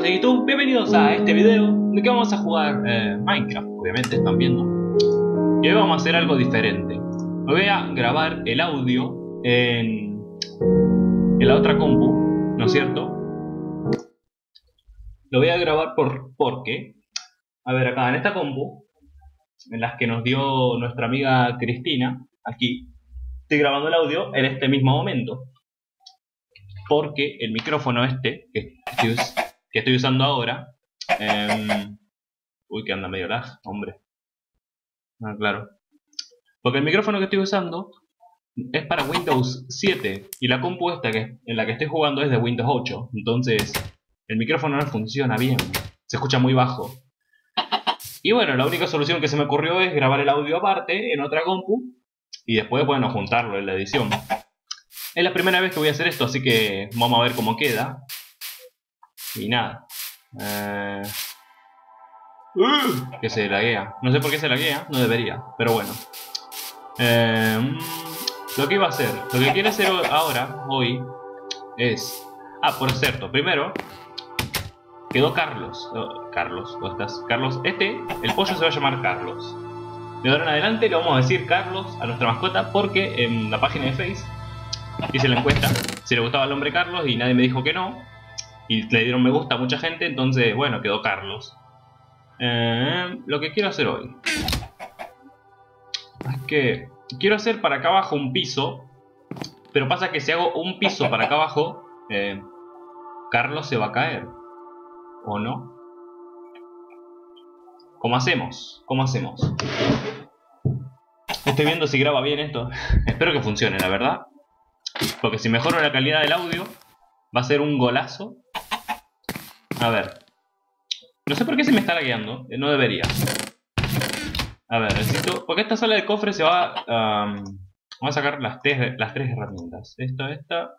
chicos de YouTube, bienvenidos a este video de que vamos a jugar eh, Minecraft, obviamente están viendo. Y hoy vamos a hacer algo diferente. Me voy a grabar el audio en, en la otra compu, ¿no es cierto? Lo voy a grabar por, porque, a ver acá en esta compu, en las que nos dio nuestra amiga Cristina, aquí, estoy grabando el audio en este mismo momento porque el micrófono este que estoy, que estoy usando ahora eh, uy que anda medio lag hombre. Ah, claro. Porque el micrófono que estoy usando es para Windows 7 y la compu esta que, en la que estoy jugando es de Windows 8 entonces el micrófono no funciona bien se escucha muy bajo. Y bueno la única solución que se me ocurrió es grabar el audio aparte en otra compu y después bueno juntarlo en la edición. Es la primera vez que voy a hacer esto, así que vamos a ver cómo queda. Y nada. Eh... Que se laguea. No sé por qué se laguea, no debería, pero bueno. Eh, lo que iba a hacer, lo que quiero hacer ahora, hoy, es... Ah, por cierto, primero quedó Carlos. Oh, Carlos, ¿cómo estás? Carlos, este, el pollo se va a llamar Carlos. De ahora en adelante le vamos a decir Carlos a nuestra mascota porque en la página de Face hice la encuesta si le gustaba el hombre Carlos y nadie me dijo que no. Y le dieron me gusta a mucha gente, entonces, bueno, quedó Carlos. Eh, lo que quiero hacer hoy es que quiero hacer para acá abajo un piso, pero pasa que si hago un piso para acá abajo, eh, Carlos se va a caer. ¿O no? ¿Cómo hacemos? ¿Cómo hacemos? Estoy viendo si graba bien esto. Espero que funcione, la verdad. Porque si mejoro la calidad del audio, va a ser un golazo. A ver. No sé por qué se me está lagueando. Eh, no debería. A ver, necesito... Porque esta sala de cofre se va... Um, vamos a sacar las tres, herramientas. Esta, esta...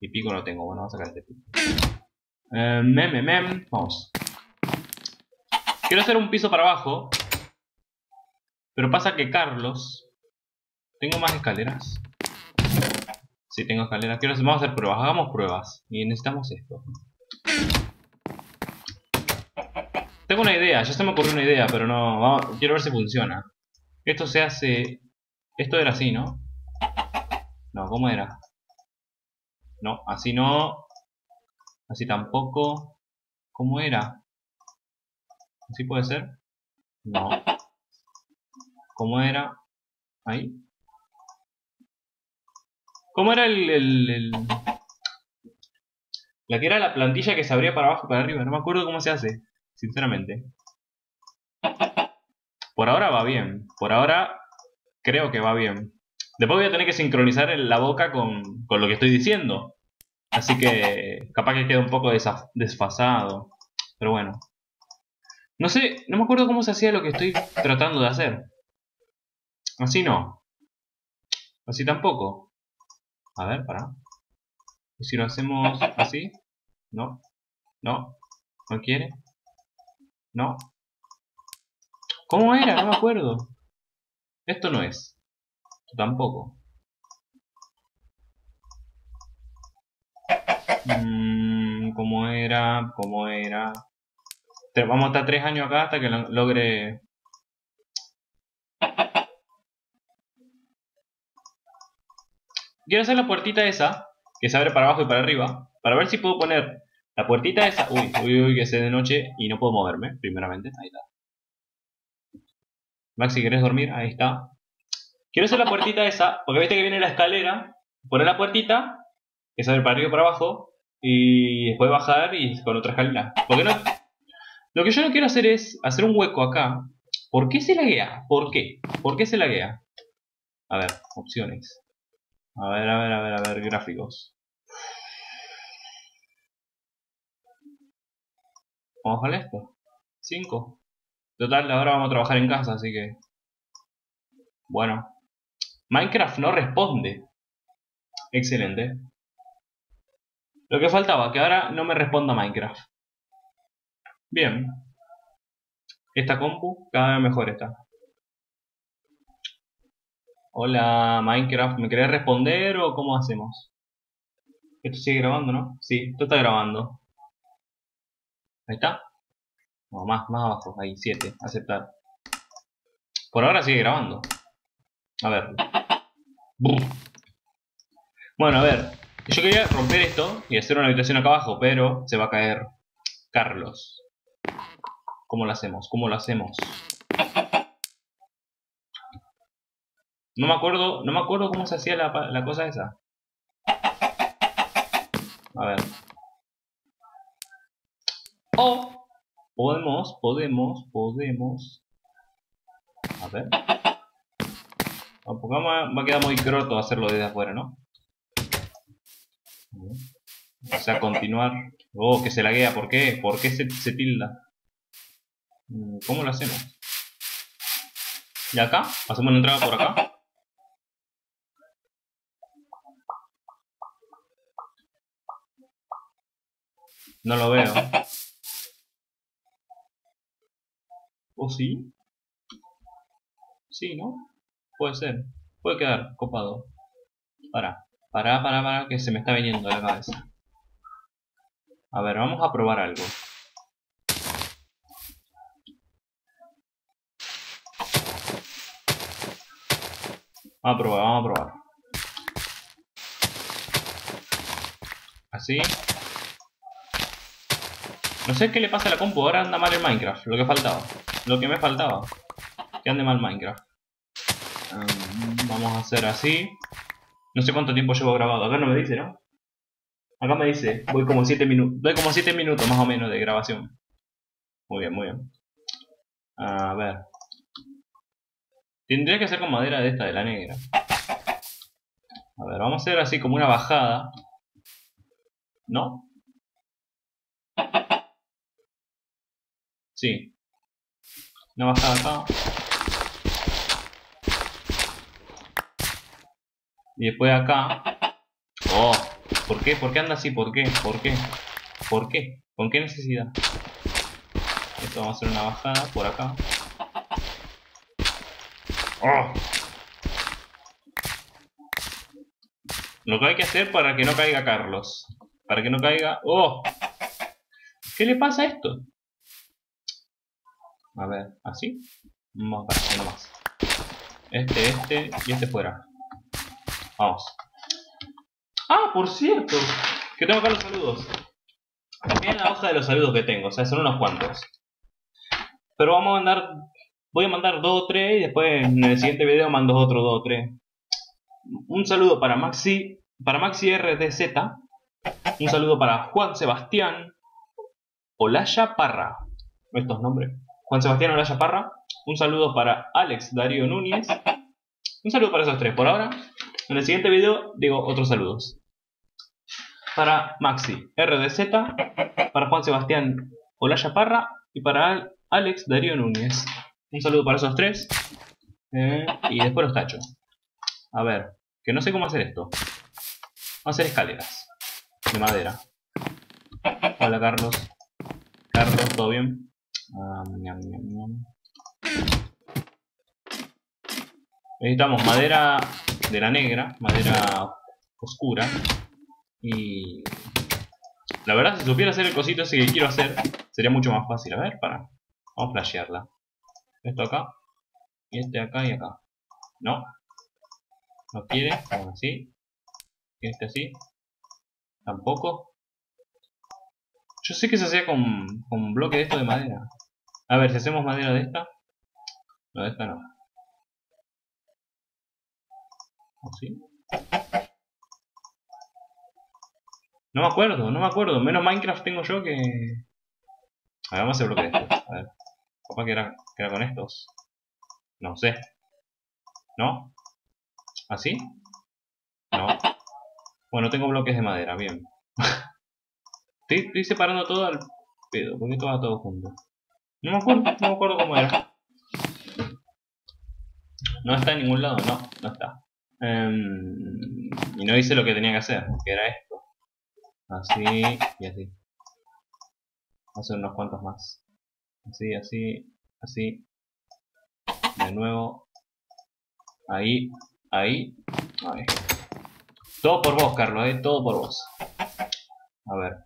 Y pico no tengo. Bueno, vamos a sacar este pico. Eh, mem, mem, Vamos. Quiero hacer un piso para abajo. Pero pasa que Carlos... Tengo más escaleras. Si tengo escaleras. Quiero, vamos a hacer pruebas. Hagamos pruebas. Y necesitamos esto. Una idea. Ya se me ocurrió una idea, pero no... quiero ver si funciona. Esto se hace... Esto era así, ¿no? No, ¿cómo era? No, así no. Así tampoco. ¿Cómo era? ¿Así puede ser? No. ¿Cómo era? Ahí. ¿Cómo era el, el, La que era la plantilla que se abría para abajo y para arriba. No me acuerdo cómo se hace, sinceramente. Por ahora va bien. Por ahora creo que va bien. Después voy a tener que sincronizar la boca con, con lo que estoy diciendo. Así que capaz que queda un poco desfasado. Pero bueno. No sé, no me acuerdo cómo se hacía lo que estoy tratando de hacer. Así no. Así tampoco. A ver, para. ¿Y si lo hacemos así? No. No. ¿No quiere? No. ¿Cómo era? No me acuerdo. Esto no es. Tampoco. Mmm, ¿Cómo era? ¿Cómo era? Vamos a estar tres años acá hasta que logre Quiero hacer la puertita esa, que se abre para abajo y para arriba, para ver si puedo poner la puertita esa... Uy, uy, uy, que sea de noche y no puedo moverme, primeramente. Ahí está. Max, si querés dormir, ahí está. Quiero hacer la puertita esa, porque viste que viene la escalera, poner la puertita, que se abre para arriba y para abajo, y después bajar y con otra escalera. Porque no... Lo que yo no quiero hacer es hacer un hueco acá. ¿Por qué se laguea? ¿Por qué? ¿Por qué se laguea? A ver, opciones. A ver, a ver, a ver, a ver, gráficos. Vamos a esto. 5. Total, ahora vamos a trabajar en casa, así que... Bueno. Minecraft no responde. Excelente. Lo que faltaba, que ahora no me responda Minecraft. Bien. Esta compu cada vez mejor está. Hola Minecraft, ¿me querés responder o cómo hacemos? Esto sigue grabando, ¿no? Sí, esto está grabando. Ahí está. Más, más abajo. Ahí, 7. Aceptar. Por ahora sigue grabando. A ver. Bueno, a ver. Yo quería romper esto y hacer una habitación acá abajo, pero se va a caer Carlos. ¿Cómo lo hacemos? ¿Cómo lo hacemos? No me acuerdo, no me acuerdo cómo se hacía la, la cosa esa. A ver. O podemos, podemos, podemos. A ver. Porque va a quedar muy croto hacerlo desde afuera, ¿no? O sea, continuar. Oh, que se laguea. ¿Por qué? ¿Por qué se, se tilda? Mm, ¿Cómo lo hacemos? ¿Y acá? ¿Hacemos una entrada por acá? No lo veo. ¿O sí? Sí, ¿no? Puede ser. Puede quedar copado. Para. Para, para, para, que se me está viniendo la cabeza. A ver, vamos a probar algo. Vamos a probar, vamos a probar. Así. No sé qué le pasa a la compu, ahora anda mal en Minecraft, lo que faltaba. Lo que me faltaba. Que ande mal Minecraft. Vamos a hacer así. No sé cuánto tiempo llevo grabado, acá no me dice, ¿no? Acá me dice, voy como 7 minutos, doy como 7 minutos más o menos de grabación. Muy bien, muy bien. A ver. Tendría que ser con madera de esta, de la negra. A ver, vamos a hacer así como una bajada. ¿No? Sí. Una bajada acá. Y después acá. Oh, ¿por qué? ¿Por qué anda así? ¿Por qué? ¿Por qué? ¿Por qué? ¿Con qué necesidad? Esto vamos a hacer una bajada por acá. Oh. Lo que hay que hacer para que no caiga Carlos. Para que no caiga... ¡Oh! ¿Qué le pasa a esto? A ver, así. Vamos a más. Este, este y este fuera. Vamos. Ah, por cierto. Que tengo acá los saludos. Miren la hoja de los saludos que tengo. O sea, son unos cuantos. Pero vamos a mandar... Voy a mandar dos o tres y después en el siguiente video mando otro dos o tres. Un saludo para Maxi... Para Maxi RDZ. Un saludo para Juan Sebastián. Olaya Parra. Estos nombres. Juan Sebastián Olaya Parra. Un saludo para Alex Darío Núñez. Un saludo para esos tres. Por ahora, en el siguiente video digo otros saludos. Para Maxi RDZ, para Juan Sebastián Olaya Parra y para Alex Darío Núñez. Un saludo para esos tres. Eh, y después los tacho. A ver, que no sé cómo hacer esto. Vamos a hacer escaleras de madera. Hola Carlos. Carlos, ¿todo bien? Necesitamos madera de la negra, madera oscura. Y la verdad, si supiera hacer el cosito ese que quiero hacer, sería mucho más fácil. A ver, para. Vamos a flashearla. Esto acá. Y este acá y acá. No. No quiere. Vamos así. Este así. Tampoco. Yo sé que se hacía con, con un bloque de esto de madera. A ver, si hacemos madera de esta. No, de esta no. ¿Así? No me acuerdo, no me acuerdo. Menos Minecraft tengo yo que... A ver, vamos a hacer bloque de estos. A ver. Capaz que era, con estos. No sé. ¿No? ¿Así? No. Bueno, tengo bloques de madera, bien. Estoy, separando todo al pedo, porque esto va todo junto. No me acuerdo, no me acuerdo cómo era. No está en ningún lado, no, no está. Em, y no hice lo que tenía que hacer, que era esto. Así y así. Hacer unos cuantos más. Así, así, así. De nuevo. Ahí, ahí, ahí. Todo por vos, Carlos, eh, todo por vos. A ver.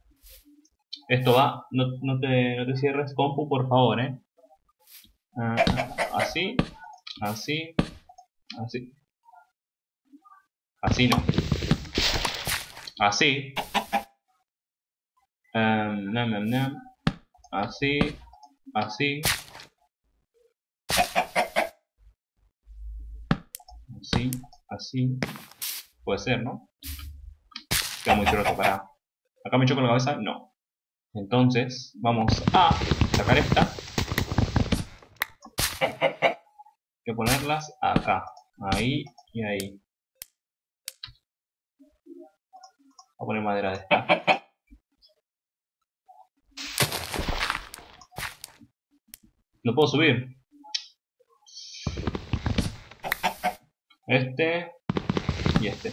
Esto va, no, no, te, no te cierres compu, por favor, ¿eh? Ah, así, así, así. Así no. Así. Nam. Así, así. Así, así. Puede ser, ¿no? Queda muy trozo para... ¿Acá me choco la cabeza? No. Entonces, vamos a sacar esta. Hay que ponerlas acá. Ahí y ahí. Voy a poner madera de esta. No puedo subir. Este y este.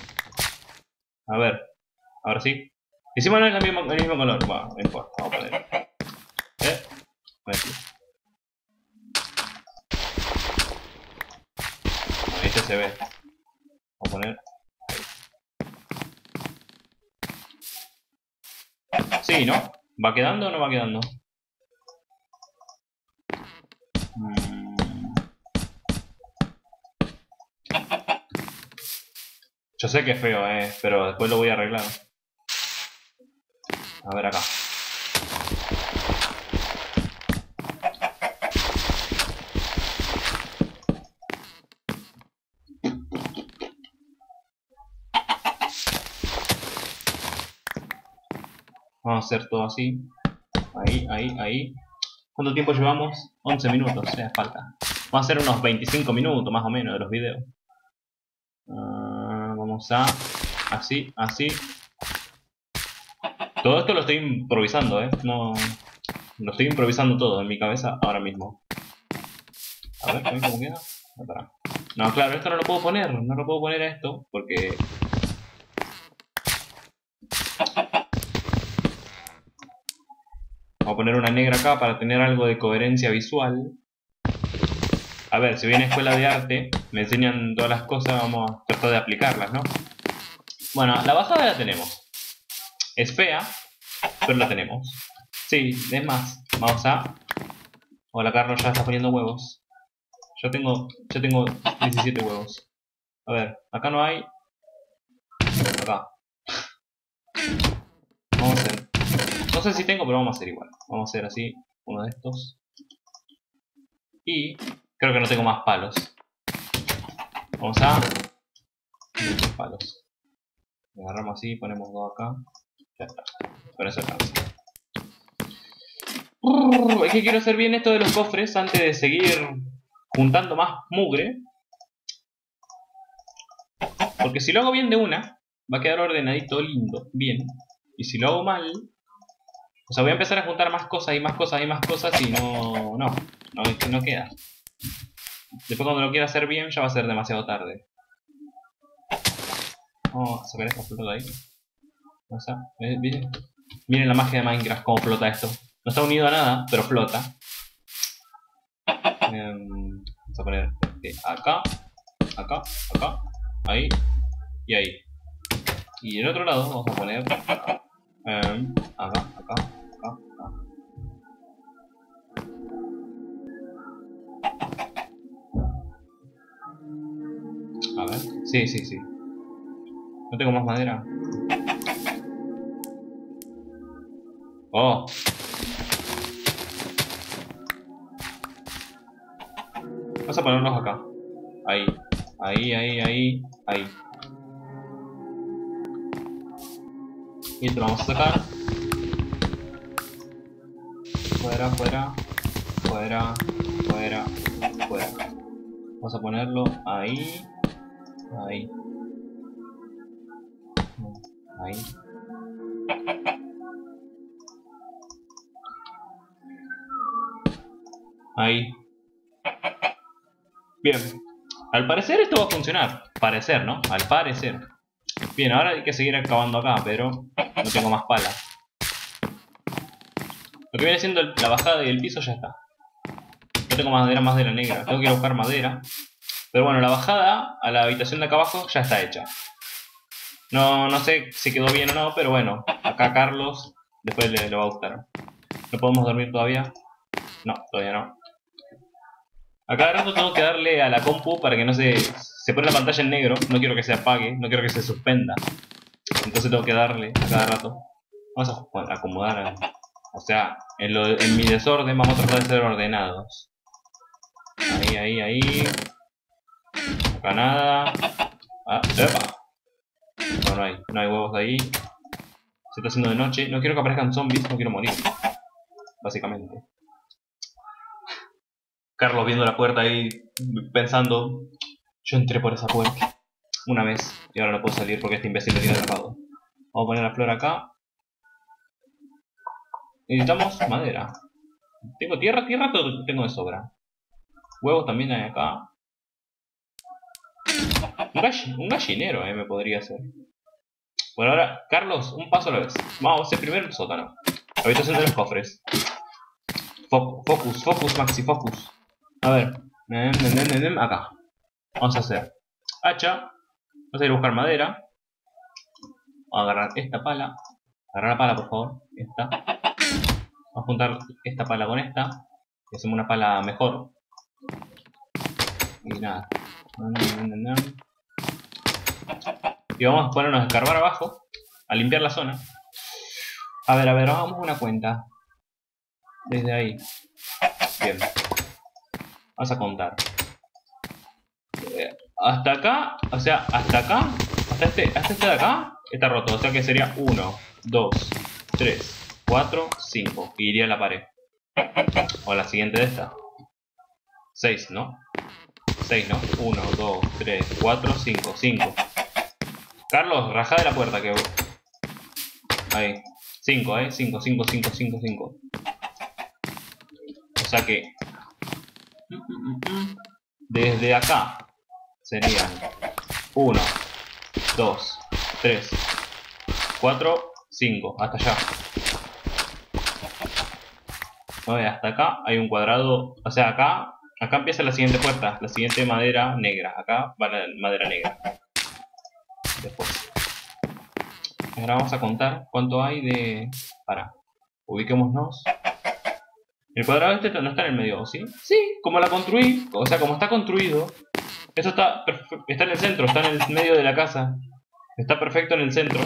A ver, ahora sí. Encima no es el mismo, el mismo color. Bueno, no importa, vamos a poner. ¿Eh? Aquí. Este se ve. Vamos a poner. Ahí. Sí, ¿no? ¿Va quedando o no va quedando? Mm. Yo sé que es feo, eh, pero después lo voy a arreglar. A ver acá. Vamos a hacer todo así. Ahí, ahí, ahí. ¿Cuánto tiempo llevamos? 11 minutos, eh, falta. Vamos a hacer unos 25 minutos más o menos de los videos. Uh, vamos a... Así, así, todo esto lo estoy improvisando, ¿eh? No... Lo estoy improvisando todo en mi cabeza ahora mismo. A ver, ¿cómo queda? No, claro, esto no lo puedo poner. No lo puedo poner a esto porque... Vamos a poner una negra acá para tener algo de coherencia visual. A ver, si viene a escuela de arte, me enseñan todas las cosas, vamos a tratar de aplicarlas, ¿no? Bueno, la bajada la tenemos. Es fea, pero la tenemos. Sí, es más, vamos a... Hola Carlos, ya está poniendo huevos. Yo tengo, yo tengo 17 huevos. A ver, acá no hay. Acá. Vamos a hacer. No sé si tengo, pero vamos a hacer igual. Vamos a hacer así, uno de estos. Y creo que no tengo más palos. Vamos a... Muchos palos. Agarramos así, ponemos dos acá. Ya está. Con eso alcanza. es que quiero hacer bien esto de los cofres antes de seguir juntando más mugre. Porque si lo hago bien de una, va a quedar ordenadito, lindo, bien. Y si lo hago mal, o sea, voy a empezar a juntar más cosas y más cosas y más cosas y no, no, no, no queda. Después cuando lo quiera hacer bien ya va a ser demasiado tarde. Vamos a sacar esta flota de ahí. Miren, miren la magia de Minecraft, cómo flota esto. No está unido a nada, pero flota. Em, vamos a poner acá, acá, acá, ahí y ahí. Y en otro lado vamos a poner acá, em, acá, acá, acá, acá. A ver, sí, sí, sí. No tengo más madera. Oh. Vamos a ponerlos acá. Ahí. Ahí, ahí, ahí, ahí. Y esto lo vamos a sacar. Fuera, fuera, fuera, fuera, fuera. Vamos a ponerlo ahí, ahí, ahí. Ahí. Bien. Al parecer esto va a funcionar. Parecer, ¿no? Al parecer. Bien, ahora hay que seguir acabando acá, pero no tengo más pala. Lo que viene siendo la bajada y el piso ya está. No tengo madera, madera negra. Tengo que ir a buscar madera. Pero bueno, la bajada a la habitación de acá abajo ya está hecha. No, no sé si quedó bien o no, pero bueno. Acá Carlos Después le, le va a gustar. ¿No podemos dormir todavía? No, todavía no. A cada rato tengo que darle a la compu para que no se... Se pone la pantalla en negro, no quiero que se apague, no quiero que se suspenda. Entonces tengo que darle a cada rato. Vamos a acomodar... O sea, en, lo, en mi desorden vamos a tratar de ser ordenados. Ahí, ahí, ahí. Acá nada. Ah, epa. No, hay, no hay huevos ahí. Se está haciendo de noche. No quiero que aparezcan zombies, no quiero morir. Básicamente. Carlos viendo la puerta ahí, pensando, yo entré por esa puerta una vez y ahora no puedo salir porque este imbécil me tiene atrapado. Vamos a poner la flor acá. Necesitamos madera. Tengo tierra, tierra tengo de sobra. Huevos también hay acá. Un, gallinero eh, me podría hacer. Bueno, ahora, Carlos, un paso a la vez. Vamos a hacer primero el sótano. Habitación de los cofres. Focus, focus, Maxi, focus. A ver. Acá. Vamos a hacer hacha. Vamos a ir a buscar madera. Vamos a agarrar esta pala. Agarrar la pala, por favor. Esta. Vamos a juntar esta pala con esta. Y hacemos una pala mejor. Y nada. Y vamos a ponernos a escarbar abajo. A limpiar la zona. A ver, a ver, hagamos una cuenta. Desde ahí. Bien. Vamos a contar. Eh, hasta acá, o sea, hasta acá, hasta este, hasta este de acá, está roto. O sea que sería 1, 2, 3, 4, 5. Y iría a la pared. O la siguiente de esta. 6, ¿no? 6, ¿no? 1, 2, 3, 4, 5. 5. Carlos, raja de la puerta que... Ahí. 5, ¿eh? 5, 5, 5, 5, 5. O sea que desde acá serían 1, 2, 3, 4, 5, hasta allá. hasta acá hay un cuadrado, o sea, acá, acá empieza la siguiente puerta, la siguiente madera negra, acá va la madera negra. Después. Ahora vamos a contar cuánto hay de... Para, ubiquémonos. El cuadrado este no está en el medio, ¿sí? Sí, como la construí, o sea, como está construido, eso está, está en el centro, está en el medio de la casa. Está perfecto en el centro,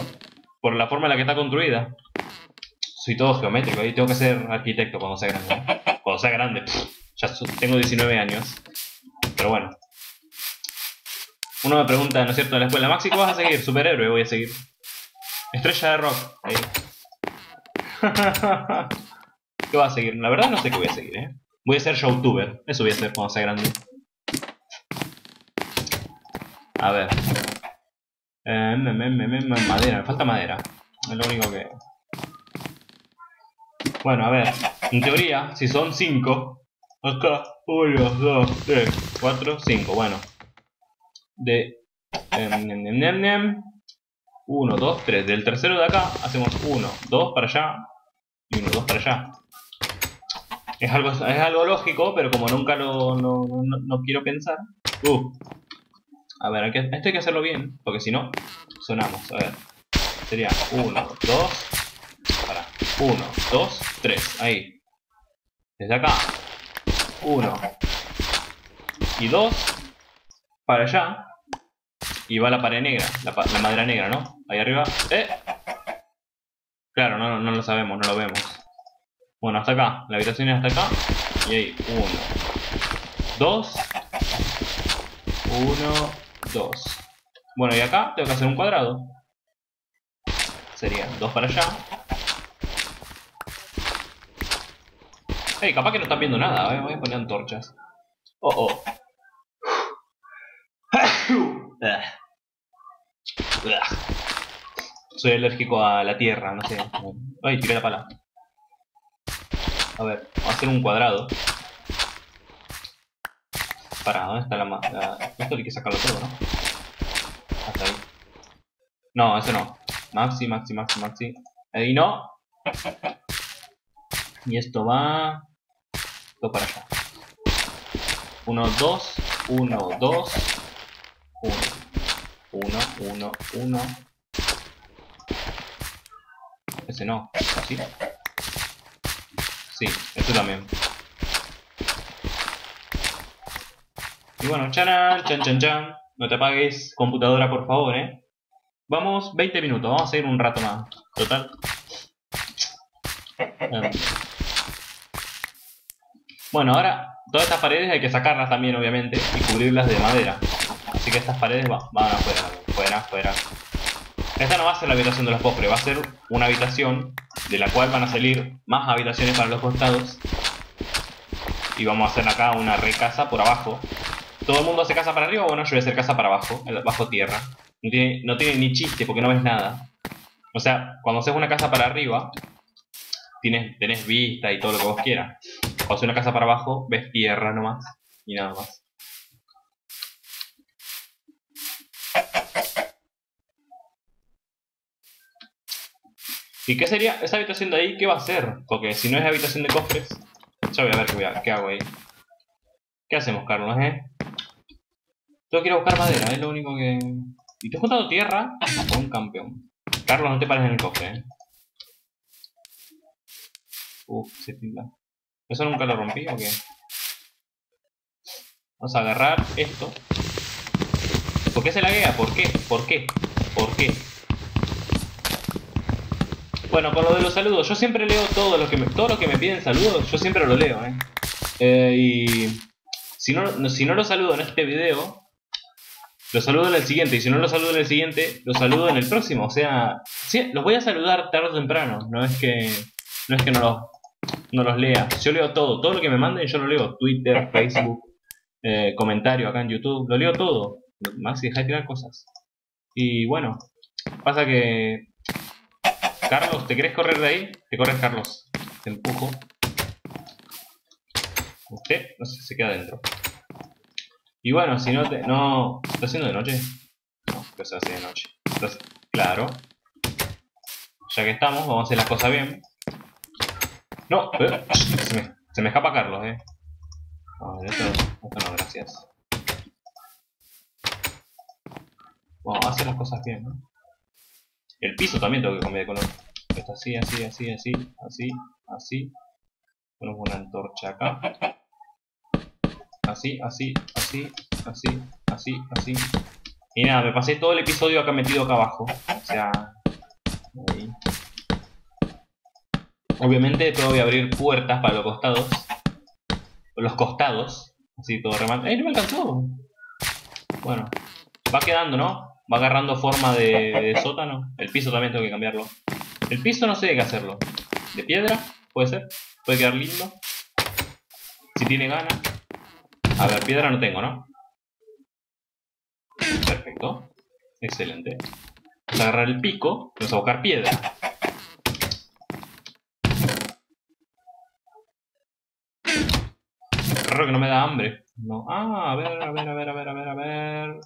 por la forma en la que está construida. Soy todo geométrico, y tengo que ser arquitecto cuando sea grande. Cuando sea grande, ya tengo 19 años. Pero bueno. Uno me pregunta, ¿no es cierto?, en la escuela, Maxi, ¿qué vas a seguir? Superhéroe voy a seguir. Estrella de rock. Ahí. ¿Qué va a seguir? La verdad no sé qué voy a seguir, ¿eh? Voy a ser youtuber. Eso voy a hacer cuando sea grande. A ver. Eh, madera, me falta madera. Es lo único que... Bueno, a ver. En teoría, si son 5... Acá, 1, 2, 3, 4, 5. Bueno. De... 1, 2, 3. Del tercero de acá hacemos 1, 2 para allá y 1, 2 para allá. Es algo, es algo lógico, pero como nunca lo no, no, quiero pensar. Uh. A ver, esto hay que hacerlo bien, porque si no, sonamos. A ver. Sería 1, 2, para. 1, 2, 3. Ahí. Desde acá. 1 y 2 para allá. Y va la pared negra, la, la madera negra, ¿no? Ahí arriba. ¡Eh! Claro, no, no lo sabemos, no lo vemos. Bueno, hasta acá. La habitación es hasta acá. Y ahí, 1, 2, 1, 2. Bueno, y acá tengo que hacer un cuadrado. Sería 2 para allá. Hey, capaz que no están viendo nada. ¿eh? Voy a poner antorchas. Oh, oh. Soy alérgico a la tierra, no sé. Ay, tiré la pala. A ver, vamos a hacer un cuadrado. Para, ¿dónde está la, la... Esto hay que sacarlo todo, ¿no? Hasta ahí. No, ese no. Maxi, maxi, maxi, maxi. Ahí no. Y esto va... Todo para allá. 1, 2, 1, 2, 1. 1, 1, 1. Ese no. ¿Sí? Sí, este también. Y bueno, chanan, chan, chan, chan. No te apagues, computadora, por favor, ¿eh? Vamos, 20 minutos. Vamos a seguir un rato más. Total. Em. Bueno, ahora todas estas paredes hay que sacarlas también, obviamente, y cubrirlas de madera. Así que estas paredes van, afuera, fuera, fuera. Esta no va a ser la habitación de los postres, va a ser una habitación de la cual van a salir más habitaciones para los costados. Y vamos a hacer acá una recasa por abajo. ¿Todo el mundo hace casa para arriba? Bueno, yo voy a hacer casa para abajo, bajo tierra. No tiene, no tiene ni chiste porque no ves nada. O sea, cuando haces una casa para arriba, tienes, tenés vista y todo lo que vos quieras. Cuando haces una casa para abajo, ves tierra nomás y nada más. ¿Y qué sería esa habitación de ahí? ¿Qué va a ser? Porque si no es habitación de cofres, ya voy a ver qué, voy a, qué hago ahí. ¿Qué hacemos, Carlos, eh? Ir a buscar madera, es lo único que... Y te he juntado tierra con un campeón. Carlos, no te pares en el cofre, eh. Uf, se tilda. ¿Eso nunca lo rompí o qué? Vamos a agarrar esto. ¿Por qué se laguea? ¿Por qué? ¿Por qué? ¿Por qué? Bueno, con lo de los saludos, yo siempre leo todo lo que me, todo lo que me piden saludos, yo siempre lo leo, ¿eh? eh y si no, si no lo saludo en este video, lo saludo en el siguiente. Y si no lo saludo en el siguiente, lo saludo en el próximo. O sea, los voy a saludar tarde o temprano. No es que no, es que no, los, no los lea. Yo leo todo. Todo lo que me manden yo lo leo. Twitter, Facebook, eh, comentario acá en YouTube. Lo leo todo. Más si deja de tirar cosas. Y bueno, pasa que Carlos, ¿te querés correr de ahí? Te corres, Carlos. Te empujo. Usted, no sé, se queda adentro. Y bueno, si no te... No... ¿Está haciendo de noche? No, que se hace de noche. Claro. Ya que estamos, vamos a hacer las cosas bien. No, eh, se, me, escapa Carlos, eh. No, esto, esto no, gracias. Vamos a hacer las cosas bien. El piso también tengo que cambiar de color. Así, así, así, así, así, así. Ponemos una antorcha acá. Así, así, así, así, así, así. Y nada, me pasé todo el episodio acá metido acá abajo. O sea... Obviamente tengo voy a abrir puertas para los costados. Los costados. Así todo remate. ¡Eh, no me alcanzó! Bueno, va quedando, ¿no? Va agarrando forma de, sótano. El piso también tengo que cambiarlo. El piso no sé de qué hacerlo. ¿De piedra? Puede ser. Puede quedar lindo. Si tiene ganas. A ver, piedra no tengo, ¿no? Perfecto. Excelente. Vamos a agarrar el pico. Vamos a buscar piedra. Raro que no me da hambre. No. Ah, a ver, a ver, a ver, a ver, a ver, a ver.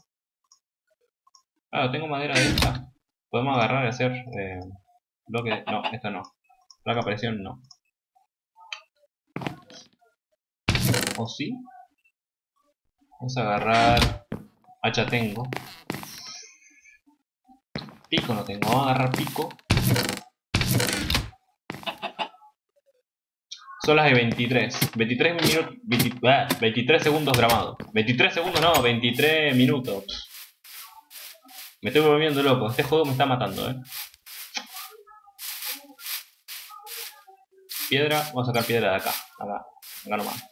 Claro, tengo madera de esta. Podemos agarrar y hacer eh, bloque... No, esto no. Placa presión no. ¿O sí? Vamos a agarrar... Hacha tengo. Pico no tengo. Vamos a agarrar pico. Son las de 23. 23 minutos... 23 segundos grabados. 23 segundos no, 23 minutos. Me estoy volviendo loco. Este juego me está matando, eh. Piedra. Vamos a sacar piedra de acá. Acá. Acá nomás.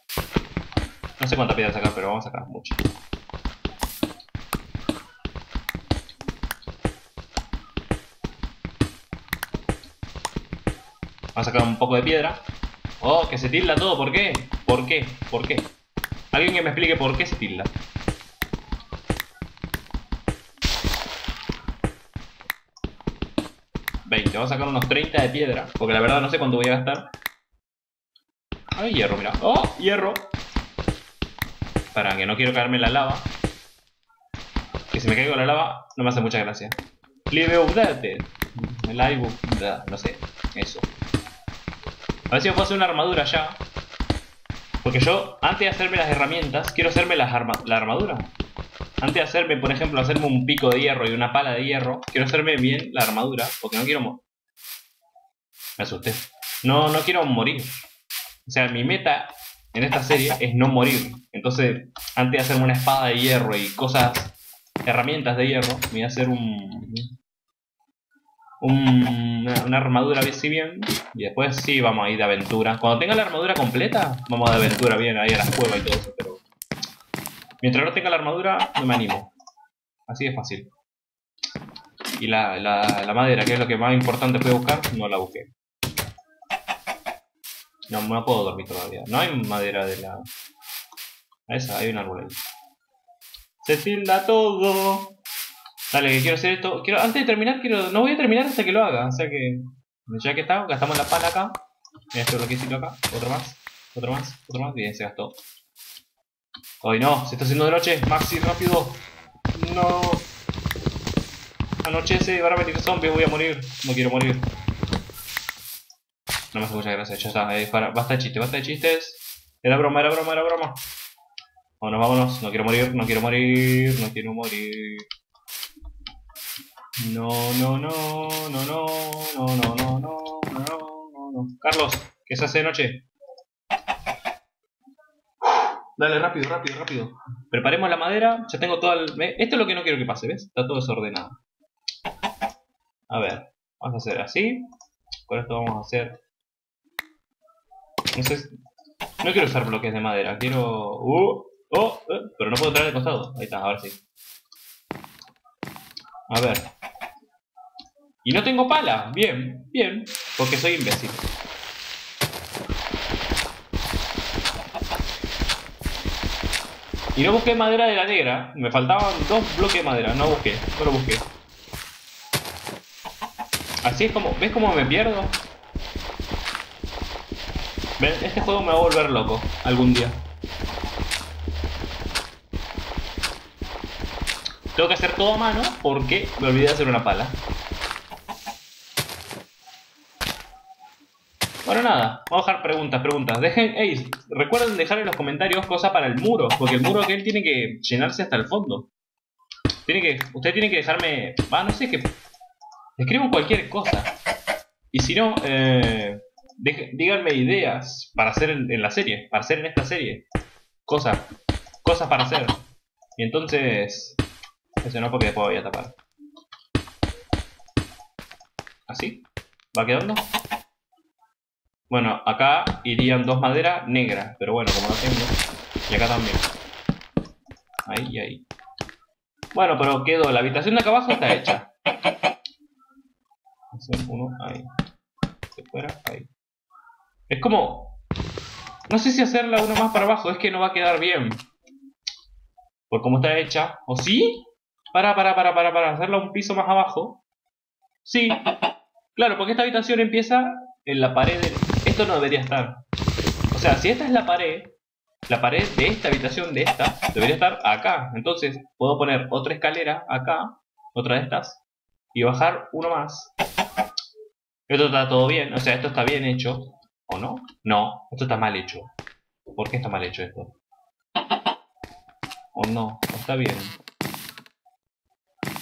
No sé cuánta piedra sacar, pero vamos a sacar mucho. Vamos a sacar un poco de piedra. Oh, que se tilda todo. ¿Por qué? ¿Por qué? ¿Por qué? Alguien que me explique por qué se tilda. 20. Vamos a sacar unos 30 de piedra. Porque la verdad no sé cuánto voy a gastar. Ay, hierro, mira. ¡Oh! Hierro. Para que no quiero caerme en la lava. Que si me caigo en la lava no me hace mucha gracia. Live update. Live update. No sé. Eso. A ver si me puedo hacer una armadura ya. Porque yo, antes de hacerme las herramientas, quiero hacerme la armadura. Antes de hacerme, por ejemplo, hacerme un pico de hierro y una pala de hierro, quiero hacerme bien la armadura, porque no quiero Me asusté. No, no quiero morir. O sea, mi meta en esta serie es no morir. Entonces, antes de hacerme una espada de hierro y cosas, herramientas de hierro, me voy a hacer un, un una, armadura así bien. Y después sí, vamos a ir de aventura. Cuando tenga la armadura completa, vamos de aventura bien ahí a la cueva y todo eso. Pero mientras no tenga la armadura, no me animo. Así de fácil. Y la, la, la madera, que es lo que más importante puedo buscar, no la busqué. No, no puedo dormir todavía. No hay madera de la... Esa, hay un árbol ahí. Se tilda todo. Dale, que quiero hacer esto. Quiero, antes de terminar, quiero. No voy a terminar hasta que lo haga. O sea que. Ya que está, gastamos la pala acá. Mira este bloquecito acá. Otro más. Otro más. Otro más. Bien, se gastó. Ay no, se está haciendo de noche. Maxi, rápido. No. Anochece, van a venir zombies, voy a morir. No quiero morir. No me hace mucha gracia, ya está, eh, basta de chistes, basta de chistes. Era broma, era broma, era broma. Vámonos, vámonos, no quiero morir, no quiero morir, no quiero morir. No, no, no, no, no, no, no, no, no, no, no, no. Carlos, ¿qué se hace de noche? Dale, rápido, rápido, rápido. Preparemos la madera, ya tengo todo el... Esto es lo que no quiero que pase, ¿ves? Está todo desordenado. A ver, vamos a hacer así. Con esto vamos a hacer no quiero usar bloques de madera, quiero... Uh, oh, eh, pero no puedo entrar de costado. Ahí está, ahora sí. A ver. Y no tengo pala. Bien, bien. Porque soy imbécil. Y no busqué madera de la negra. Me faltaban dos bloques de madera. No busqué. No busqué. Así es como... ¿Ves cómo me pierdo? Este juego me va a volver loco algún día. Tengo que hacer todo a mano porque me olvidé de hacer una pala. Bueno, nada, vamos a dejar preguntas, preguntas. Dejen, recuerden dejar en los comentarios cosas para el muro, porque el muro que él tiene que llenarse hasta el fondo. Tiene que, usted tiene que dejarme, va, no sé, que escriban cualquier cosa. Y si no, eh, díganme ideas para hacer en, la serie, para hacer en esta serie. Cosas, cosas para hacer. Y entonces... Ese no porque después voy a tapar. ¿Así? ¿Va quedando? Bueno, acá irían dos maderas negras, pero bueno, como no tengo. Y acá también. Ahí y ahí. Bueno, pero quedó. La habitación de acá abajo está hecha. Uno ahí. De fuera, ahí. Es como... No sé si hacerla una más para abajo, es que no va a quedar bien. Por cómo está hecha. ¿O sí? Para, para, para, para, para. Hacerla un piso más abajo. Sí. Claro, porque esta habitación empieza en la pared de... Esto no debería estar. O sea, si esta es la pared, la pared de esta habitación, de esta, debería estar acá. Entonces, puedo poner otra escalera acá, otra de estas, y bajar uno más. Esto está todo bien, o sea, esto está bien hecho. ¿O no? No, esto está mal hecho. ¿Por qué está mal hecho esto? ¿O no? Está bien.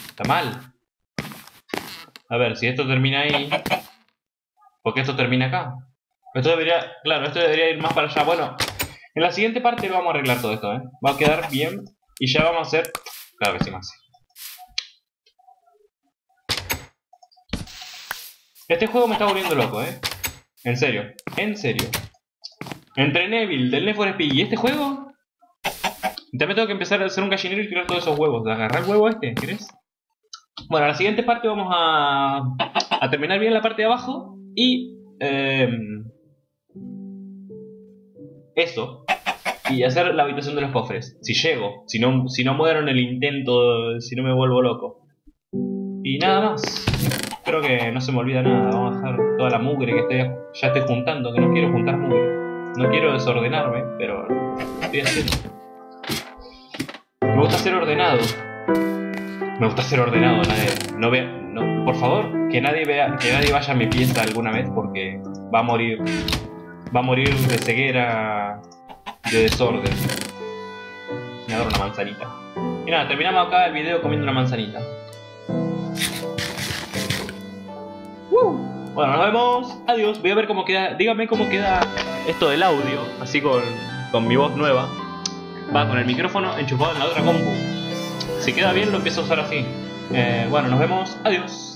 Está mal. A ver, si esto termina ahí... ¿Por qué esto termina acá? Esto debería... Claro, esto debería ir más para allá. Bueno, en la siguiente parte vamos a arreglar todo esto, ¿eh? Va a quedar bien. Y ya vamos a hacer... Claro que sí, más. Este juego me está volviendo loco, ¿eh? En serio, en serio. Entre Neville, del Need Speed y este juego, también tengo que empezar a hacer un gallinero y tirar todos esos huevos. Agarrar el huevo este, ¿querés? Bueno, a la siguiente parte vamos a, a terminar bien la parte de abajo y... Eh, eso. Y hacer la habitación de los cofres. Si llego. Si no, si no muero en el intento, si no me vuelvo loco. Y nada más. Creo que no se me olvida nada. Vamos a dejar toda la mugre que estoy, ya estoy juntando, que no quiero juntar mugre. No quiero desordenarme, pero estoy haciendo. Me gusta ser ordenado. Me gusta ser ordenado, nadie. No vea, no, por favor, que nadie vea, que nadie vaya a mi pieza alguna vez porque va a morir. Va a morir de ceguera, de desorden. Me una manzanita. Y nada, terminamos acá el video comiendo una manzanita. Woo! Bueno, nos vemos. Adiós. Voy a ver cómo queda. Dígame cómo queda esto del audio. Así con, con mi voz nueva. Va con el micrófono enchufado en la otra compu. Si queda bien, lo empiezo a usar así. Eh, bueno, nos vemos. Adiós.